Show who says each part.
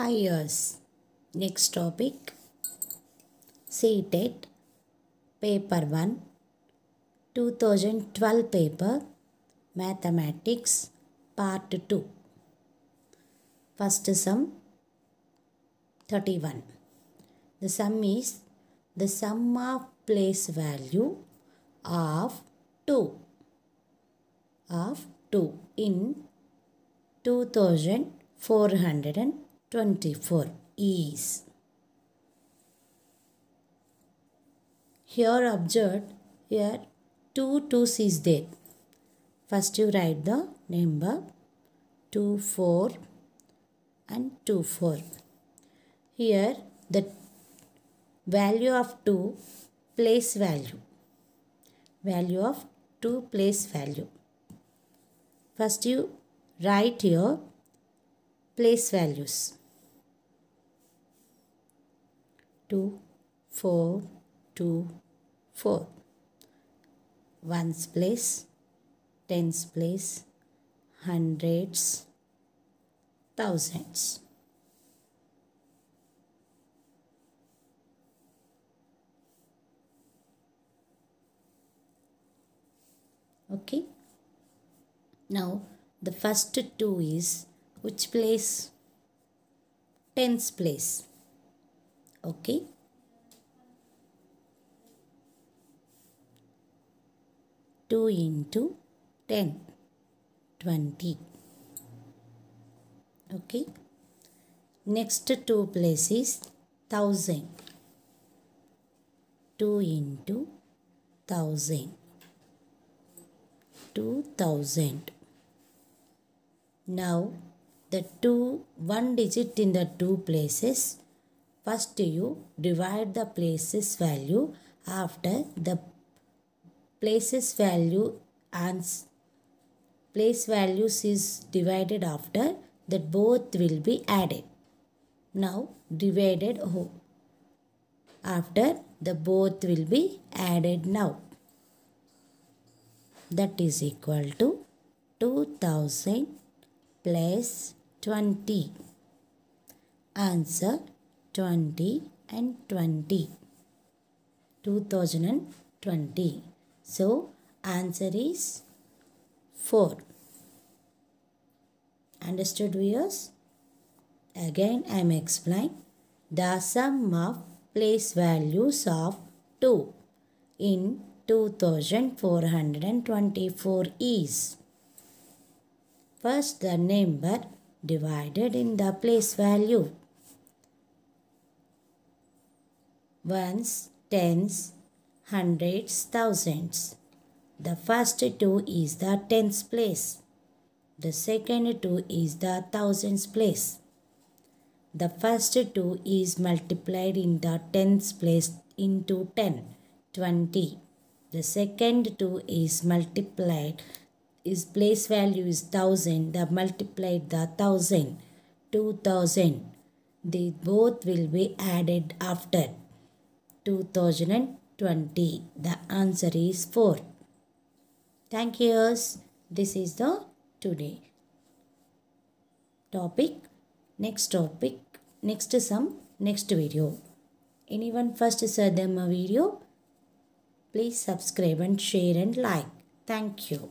Speaker 1: Hi, yours. Next topic. CTET Paper 1 2012 paper. Mathematics. Part 2 First sum. 31 The sum is the sum of place value of 2 of 2 in 2424 is. Here observed here two twos is there. First you write the number 2 4 and 2 4 here the value of 2 place value. Value of 2 place value. First you write your place values 2 4 2 4 ones place tens place hundreds thousands. Okay. Now the first two is which place? Tens place okay two into ten. Twenty. Okay next two places thousand. Two into thousand. Two thousand. Now the two one digit in the two places first you divide the places value after the places value and place values is divided after that both will be added. Now divided oh, after the both will be added now. That is equal to 2000 plus 20 answer 20 and 20 2020 so answer is 4 understood viewers? Again i am explaining the sum of place values of 2 in 2424 is first the number divided in the place value ones tens hundreds thousands. The first two is the tens place. The second two is the thousands place. The first two is multiplied in the tens place into 10 20 the second two is multiplied is place value is 1000 the multiplied the 1000 2000 they both will be added after 2020 the answer is 4 thank you this is the today topic. Next topic. Next sum. Next video. Anyone first saw them a video? Please subscribe and share and like. Thank you